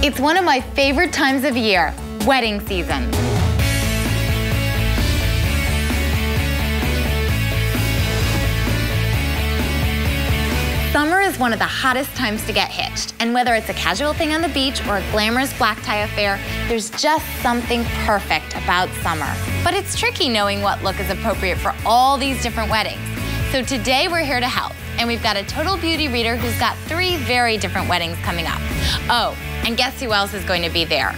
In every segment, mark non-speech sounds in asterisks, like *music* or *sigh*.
It's one of my favorite times of year, wedding season. Summer is one of the hottest times to get hitched, and whether it's a casual thing on the beach or a glamorous black tie affair, there's just something perfect about summer. But it's tricky knowing what look is appropriate for all these different weddings. So today we're here to help, and we've got a total beauty reader who's got three very different weddings coming up. Oh, and guess who else is going to be there?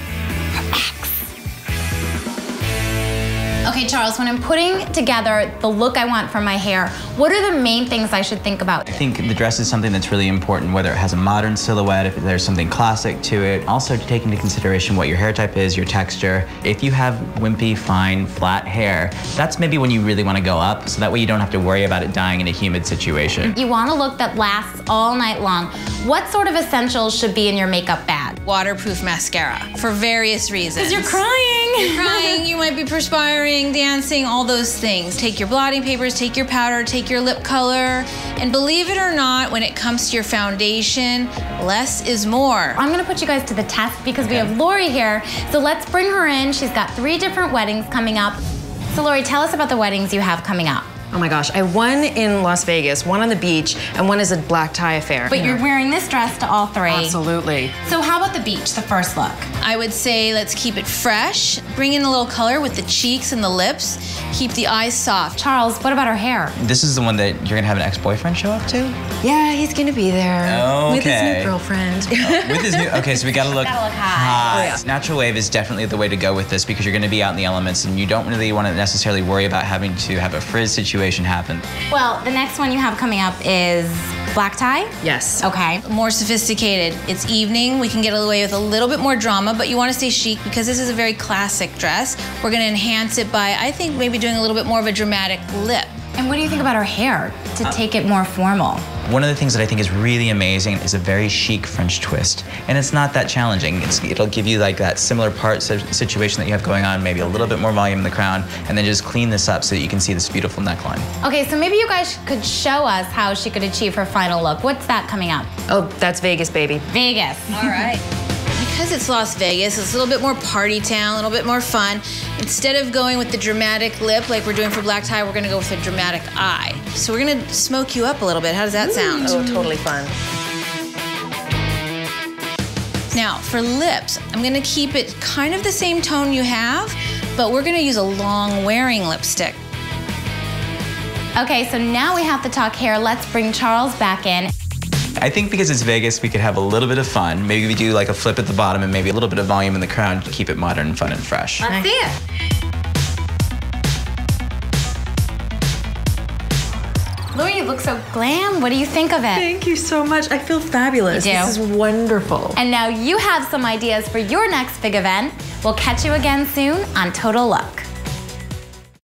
Okay, Charles, when I'm putting together the look I want for my hair, what are the main things I should think about? I think the dress is something that's really important, whether it has a modern silhouette, if there's something classic to it. Also, to take into consideration what your hair type is, your texture. If you have wimpy, fine, flat hair, that's maybe when you really want to go up, so that way you don't have to worry about it dying in a humid situation. You want a look that lasts all night long. What sort of essentials should be in your makeup bag? Waterproof mascara for various reasons. Because you're crying. You're *laughs* crying, you might be perspiring, dancing, all those things. Take your blotting papers, take your powder, take your lip color. And believe it or not, when it comes to your foundation, less is more. I'm gonna put you guys to the test because we have Lori here. So let's bring her in. She's got three different weddings coming up. So Lori, tell us about the weddings you have coming up. Oh my gosh, I have one in Las Vegas, one on the beach, and one is a black tie affair. But you're wearing this dress to all three. Absolutely. So how about the beach, the first look? I would say let's keep it fresh. Bring in a little color with the cheeks and the lips. Keep the eyes soft. Charles, what about her hair? This is the one that you're gonna have an ex-boyfriend show up to? Yeah, he's gonna be there. Okay. With his new girlfriend. Oh, with his new, okay, so we gotta look, *laughs* Gotta look hot. Oh, yeah. Natural wave is definitely the way to go with this because you're gonna be out in the elements and you don't really wanna necessarily worry about having to have a frizz situation happen. Well, the next one you have coming up is black tie. yes. Okay. More sophisticated. It's evening. We can get away with a little bit more drama, but you want to stay chic because this is a very classic dress. We're going to enhance it by, I think, maybe doing a little bit more of a dramatic lip. And what do you think about her hair to Uh, take it more formal? One of the things that I think is really amazing is a very chic French twist. And it's not that challenging. It's, it'll give you like that similar part situation that you have going on, maybe a little bit more volume in the crown, and then just clean this up so that you can see this beautiful neckline. Okay, so maybe you guys could show us how she could achieve her final look. What's that coming up? Oh, that's Vegas, baby. Vegas. All right. Because it's Las Vegas, it's a little bit more party town, a little bit more fun. Instead of going with the dramatic lip like we're doing for black tie, we're gonna go with a dramatic eye. So we're gonna smoke you up a little bit. How does that sound? Oh, totally fun. Now, for lips, I'm gonna keep it kind of the same tone you have, but we're gonna use a long wearing lipstick. Okay, so now we have to talk hair. Let's bring Charles back in. I think because it's Vegas, we could have a little bit of fun. Maybe we do like a flip at the bottom and maybe a little bit of volume in the crown to keep it modern, fun, and fresh. Let's see it. Lori, you look so glam. What do you think of it? Thank you so much. I feel fabulous. You do? This is wonderful. And now you have some ideas for your next big event. We'll catch you again soon on Total Look.